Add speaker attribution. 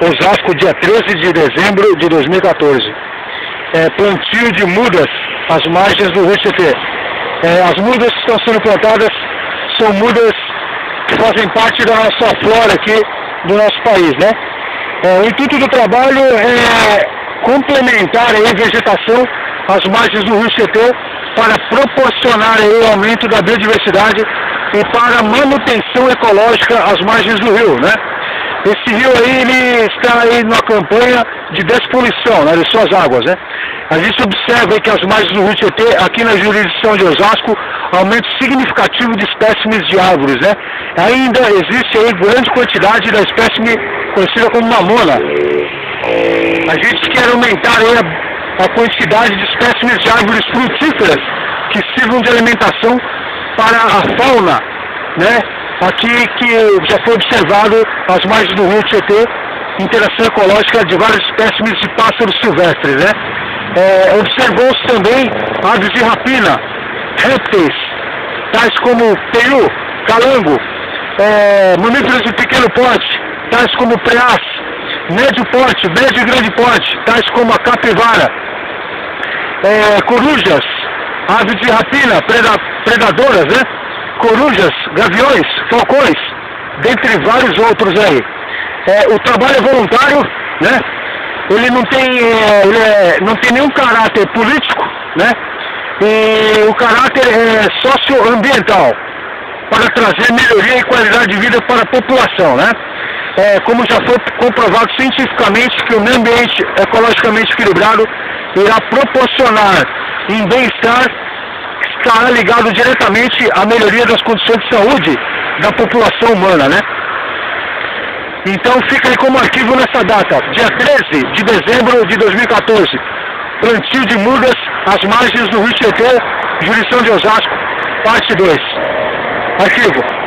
Speaker 1: Osasco, dia 13 de dezembro de 2014. É, plantio de mudas às margens do Rio. É, as mudas que estão sendo plantadas são mudas que fazem parte da nossa flora aqui do nosso país, né? É, o intuito do trabalho é complementar a vegetação às margens do Rio Tietê para proporcionar o aumento da biodiversidade e para manutenção ecológica às margens do rio, né? Esse rio aí, ele está aí numa campanha de despoluição, né, de suas águas, né? A gente observa que as margens do rio Tietê, aqui na jurisdição de Osasco, aumento significativo de espécimes de árvores, né? Ainda existe aí grande quantidade da espécime conhecida como mamona. A gente quer aumentar aí a, a quantidade de espécimes de árvores frutíferas que sirvam de alimentação para a fauna, né? Aqui que já foi observado as margens do rio Tietê, interação ecológica de várias espécimes de pássaros silvestres, né? É, Observou-se também aves de rapina, répteis, tais como peru, calango, é, mamíferos de pequeno porte, tais como preás, médio porte, médio e grande porte, tais como a capivara, é, corujas, aves de rapina, preda, predadoras, né? Corujas, gaviões, falcões, dentre vários outros aí. É, o trabalho é voluntário, né? Ele não tem, é, ele é, não tem nenhum caráter político, né? E o caráter é socioambiental, para trazer melhoria e qualidade de vida para a população, né? É, como já foi comprovado cientificamente que o meio ambiente ecologicamente equilibrado irá proporcionar em bem-estar estará ligado diretamente à melhoria das condições de saúde da população humana, né? Então fica aí como arquivo nessa data, dia 13 de dezembro de 2014. Plantio de mudas às margens do Rio Tietê, jurisdição de Osasco, parte 2. Arquivo.